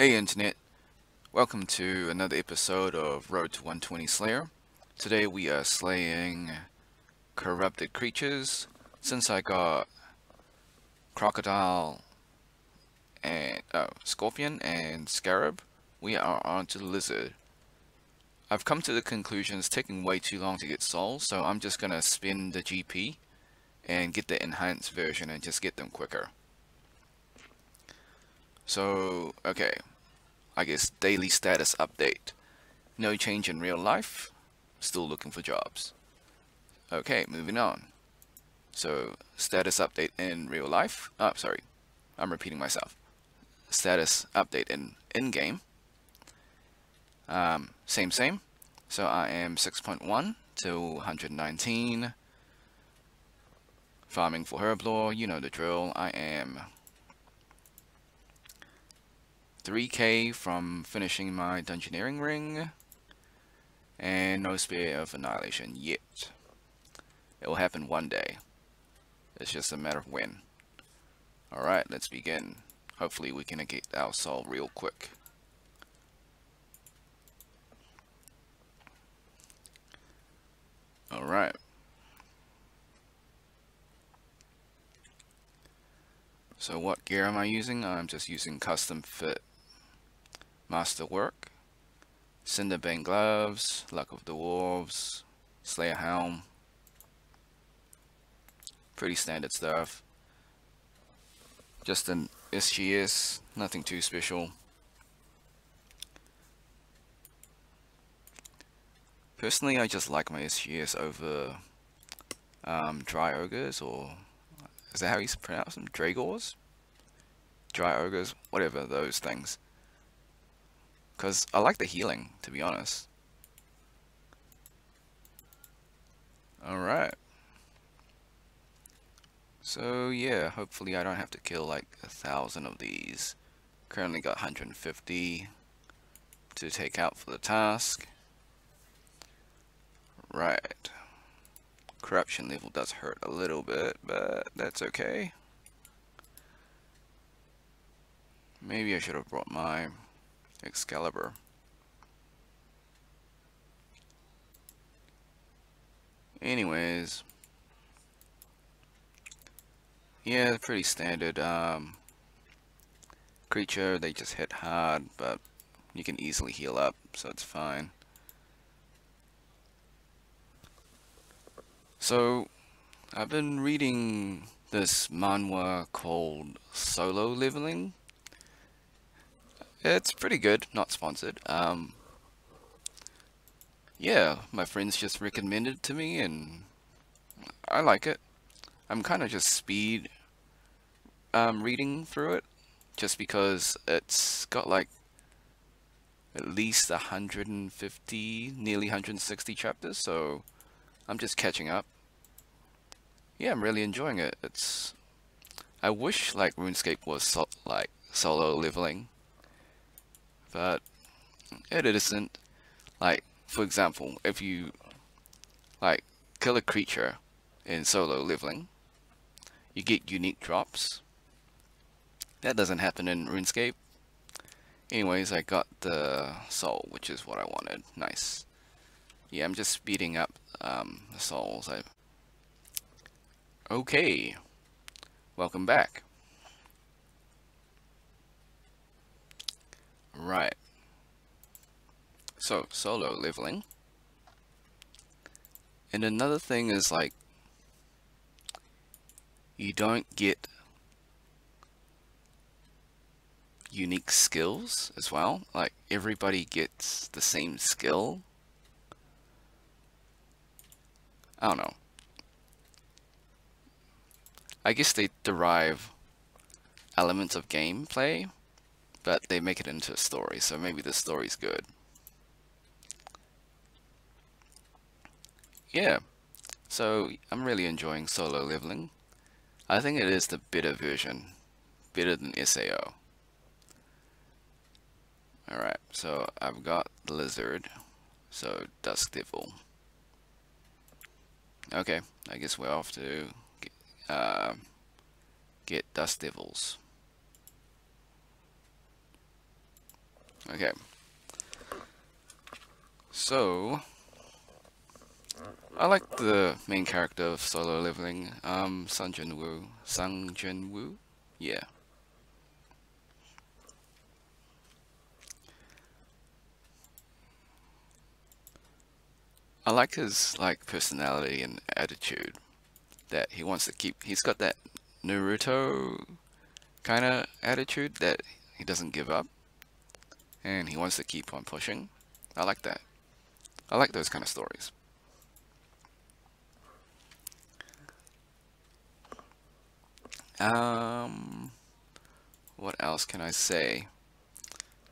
Hey Internet, welcome to another episode of Road to 120 Slayer. Today we are slaying corrupted creatures. Since I got Crocodile and uh, Scorpion and Scarab, we are on to Lizard. I've come to the conclusion it's taking way too long to get souls, so I'm just gonna spin the GP and get the enhanced version and just get them quicker. So, okay, I guess daily status update. No change in real life, still looking for jobs. Okay, moving on. So, status update in real life. Oh, sorry, I'm repeating myself. Status update in in-game. Um, same, same. So I am 6.1 to 119. Farming for Herblore, you know the drill. I am 3k from finishing my Dungeoneering ring. And no Spear of Annihilation yet. It will happen one day. It's just a matter of when. Alright, let's begin. Hopefully we can get our soul real quick. Alright. So what gear am I using? I'm just using custom fit Masterwork, Cinderbane Gloves, Luck of the Dwarves, Slayer Helm. Pretty standard stuff. Just an SGS, nothing too special. Personally, I just like my SGS over um, Dry Ogres, or is that how you pronounce them? Dragors? Dry Ogres, whatever those things. Because I like the healing, to be honest. Alright. So yeah, hopefully I don't have to kill like a thousand of these. Currently got 150 to take out for the task. Right. Corruption level does hurt a little bit, but that's okay. Maybe I should have brought my Excalibur. Anyways. Yeah, pretty standard um, creature. They just hit hard, but you can easily heal up, so it's fine. So, I've been reading this manhwa called Solo Leveling it's pretty good, not sponsored. Um, yeah, my friends just recommended it to me and I like it. I'm kind of just speed um, reading through it just because it's got like at least 150, nearly 160 chapters, so I'm just catching up. Yeah, I'm really enjoying it. It's I wish like RuneScape was so, like solo leveling but it isn't. Like, for example, if you like kill a creature in solo leveling, you get unique drops. That doesn't happen in RuneScape. Anyways, I got the soul, which is what I wanted. Nice. Yeah, I'm just speeding up um, the souls. I... Okay. Welcome back. Right. So, solo leveling. And another thing is like, you don't get unique skills as well. Like, everybody gets the same skill. I don't know. I guess they derive elements of gameplay but they make it into a story, so maybe the story's good. Yeah, so I'm really enjoying solo leveling. I think it is the better version, better than SAO. Alright, so I've got the lizard, so Dusk Devil. Okay, I guess we're off to get, uh, get Dusk Devils. Okay. So, I like the main character of Solo Leveling, um, Sung Jin Woo. Sung Jin Woo? Yeah. I like his like personality and attitude that he wants to keep. He's got that Naruto kind of attitude that he doesn't give up and he wants to keep on pushing. I like that. I like those kind of stories. Um, what else can I say?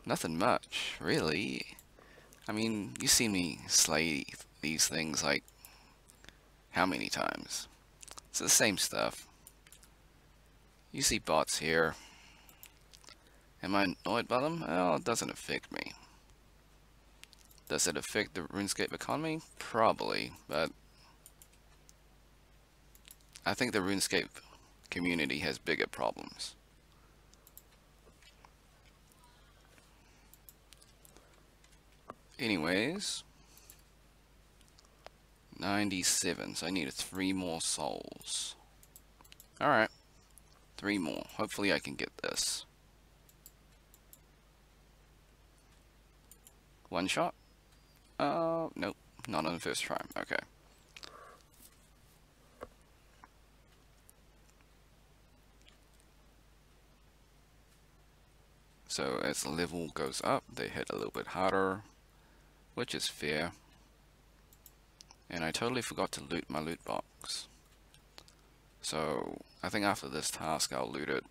Nothing much, really. I mean, you see me slay these things like how many times? It's the same stuff. You see bots here. Am I annoyed by them? Well, it doesn't affect me. Does it affect the RuneScape economy? Probably, but I think the RuneScape community has bigger problems. Anyways, 97, so I need three more souls. Alright, three more. Hopefully I can get this. One shot? Uh, nope, not on the first try. Okay. So as the level goes up, they hit a little bit harder, which is fair. And I totally forgot to loot my loot box. So I think after this task I'll loot it.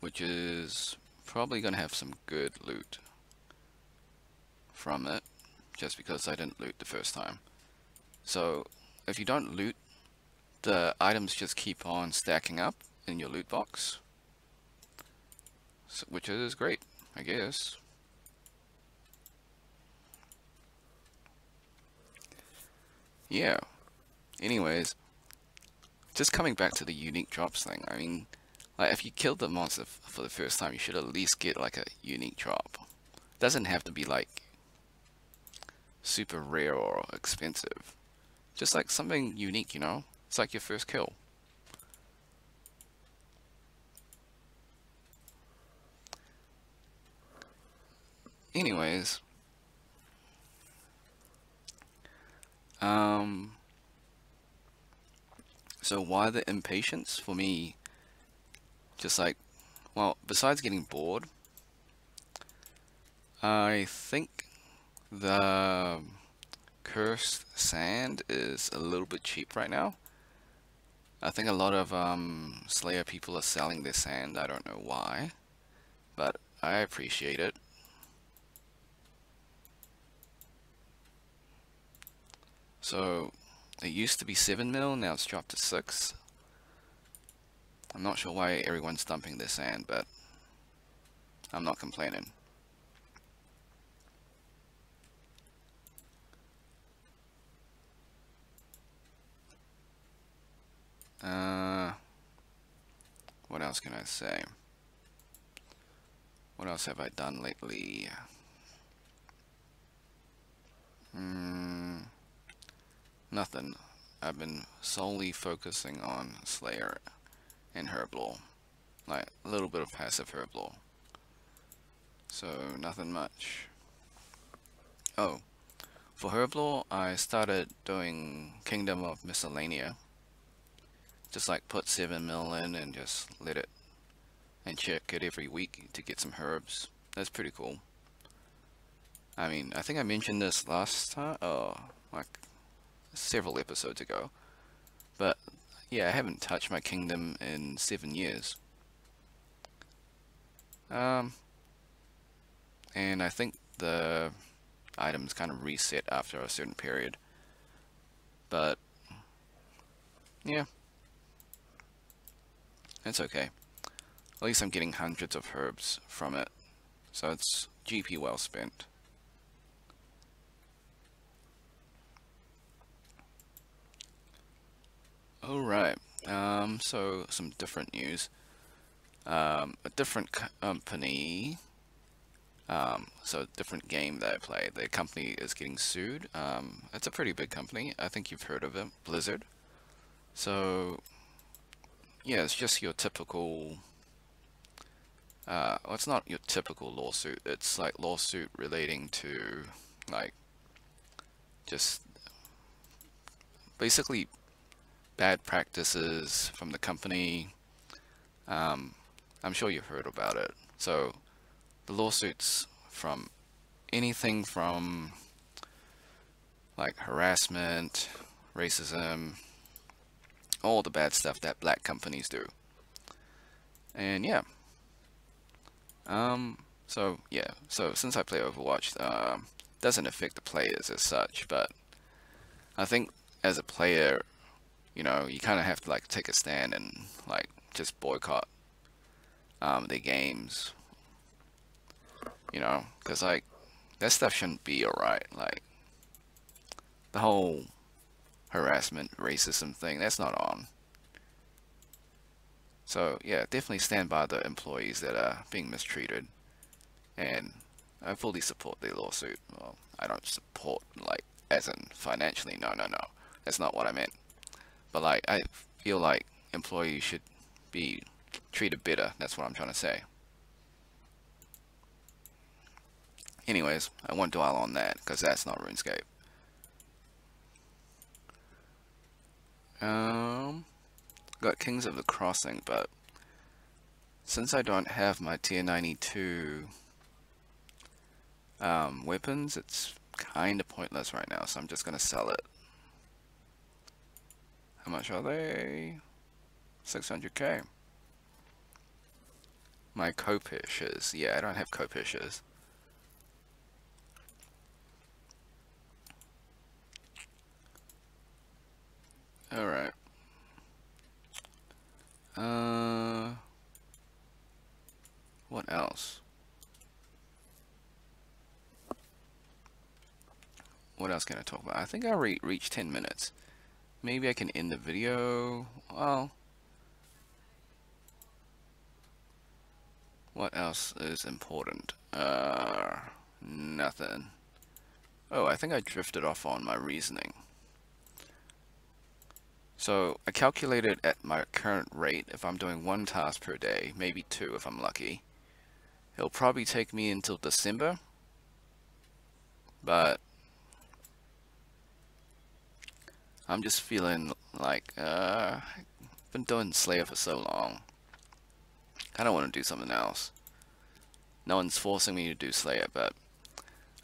Which is probably going to have some good loot from it. Just because I didn't loot the first time. So if you don't loot, the items just keep on stacking up in your loot box. So, which is great, I guess. yeah. Anyways, just coming back to the unique drops thing, I mean, like if you killed the monster for the first time, you should at least get like a unique drop. Doesn't have to be like super rare or expensive. Just like something unique, you know? It's like your first kill. Anyways, Um, so why the impatience? For me, just like, well, besides getting bored, I think the cursed sand is a little bit cheap right now. I think a lot of um, Slayer people are selling their sand. I don't know why, but I appreciate it. So it used to be 7 mil, now it's dropped to 6. I'm not sure why everyone's dumping their sand, but I'm not complaining. Uh, what else can I say? What else have I done lately? Hmm. Nothing. I've been solely focusing on Slayer and Herblore. Like, a little bit of passive Herblore. So, nothing much. Oh, for Herblore, I started doing Kingdom of Miscellanea. Just like put 7 mil in and just let it and check it every week to get some herbs. That's pretty cool. I mean, I think I mentioned this last time, oh, like several episodes ago. But yeah, I haven't touched my kingdom in seven years. Um, and I think the items kind of reset after a certain period. But yeah, it's okay. At least I'm getting hundreds of herbs from it, so it's GP well spent. Alright, um, so some different news. um, a different company, um, so a different game that I play, the company is getting sued. Um, it's a pretty big company. I think you've heard of it, Blizzard. So, yeah, it's just your typical, uh, well, it's not your typical lawsuit. It's like lawsuit relating to, like, just basically bad practices from the company. Um, I'm sure you've heard about it. So the lawsuits from anything from like harassment, racism, all the bad stuff that black companies do. And yeah. Um, so yeah, so since I play Overwatch, uh, doesn't affect the players as such, but I think as a player, you know, you kind of have to like take a stand and like just boycott um, the games, you know, because like that stuff shouldn't be alright. Like the whole harassment, racism thing, that's not on. So yeah, definitely stand by the employees that are being mistreated, and I fully support the lawsuit. Well, I don't support like as in financially. No, no, no. That's not what I meant. But like, I feel like employees should be treated better. That's what I'm trying to say. Anyways, I won't dwell on that because that's not RuneScape. Um, got Kings of the Crossing, but since I don't have my tier 92 um, weapons, it's kind of pointless right now, so I'm just going to sell it. How much are they? 600k. My Khopeshes. Yeah, I don't have khopeshes. Alright. Uh, what else? What else can I talk about? I think I re reached 10 minutes. Maybe I can end the video. Well, what else is important? Uh, nothing. Oh, I think I drifted off on my reasoning. So I calculated at my current rate, if I'm doing one task per day, maybe two if I'm lucky, it'll probably take me until December. But I'm just feeling like uh, I've been doing Slayer for so long. I don't want to do something else. No one's forcing me to do Slayer, but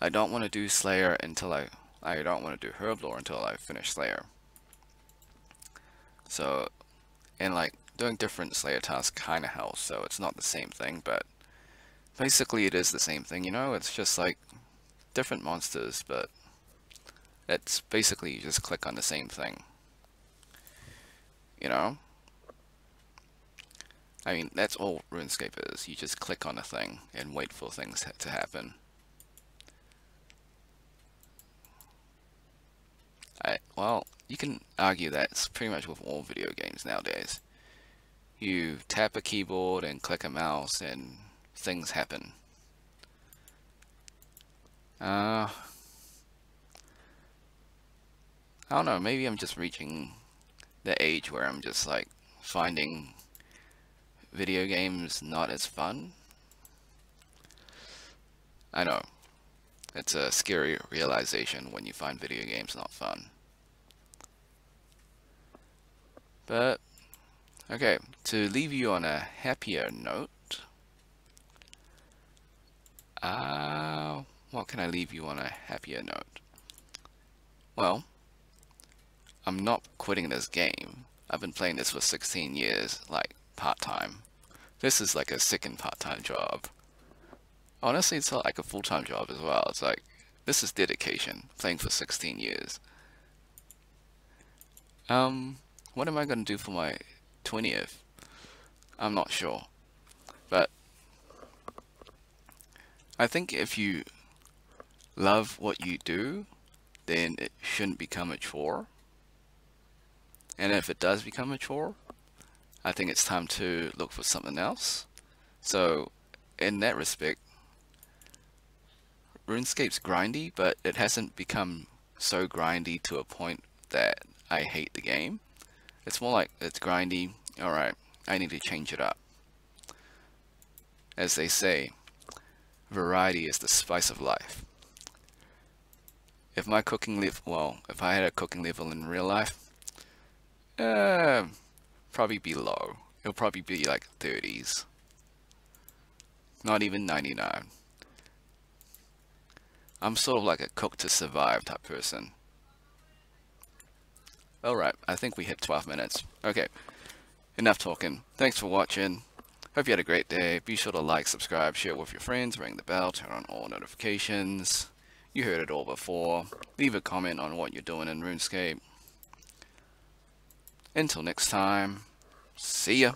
I don't want to do Slayer until I I don't want to do Herblore until I finish Slayer. So, and like doing different Slayer tasks kind of helps. So it's not the same thing, but basically it is the same thing. You know, it's just like different monsters, but it's basically you just click on the same thing. You know? I mean, that's all RuneScape is. You just click on a thing and wait for things to happen. I, well, you can argue that it's pretty much with all video games nowadays. You tap a keyboard and click a mouse and things happen. Uh, I don't know, maybe I'm just reaching the age where I'm just like finding video games not as fun. I know. It's a scary realization when you find video games not fun. But, okay, to leave you on a happier note, uh, what can I leave you on a happier note? Well, I'm not quitting this game. I've been playing this for 16 years, like, part-time. This is like a second part-time job. Honestly, it's not like a full-time job as well. It's like, this is dedication, playing for 16 years. Um, what am I going to do for my 20th? I'm not sure. But, I think if you love what you do, then it shouldn't become a chore. And if it does become a chore, I think it's time to look for something else. So, in that respect, RuneScape's grindy, but it hasn't become so grindy to a point that I hate the game. It's more like it's grindy, alright, I need to change it up. As they say, variety is the spice of life. If my cooking level, well, if I had a cooking level in real life, uh, probably be low. It'll probably be like 30s. Not even 99. I'm sort of like a cook to survive type person. Alright, I think we hit 12 minutes. Okay, enough talking. Thanks for watching. Hope you had a great day. Be sure to like, subscribe, share with your friends, ring the bell, turn on all notifications. You heard it all before. Leave a comment on what you're doing in RuneScape. Until next time, see ya.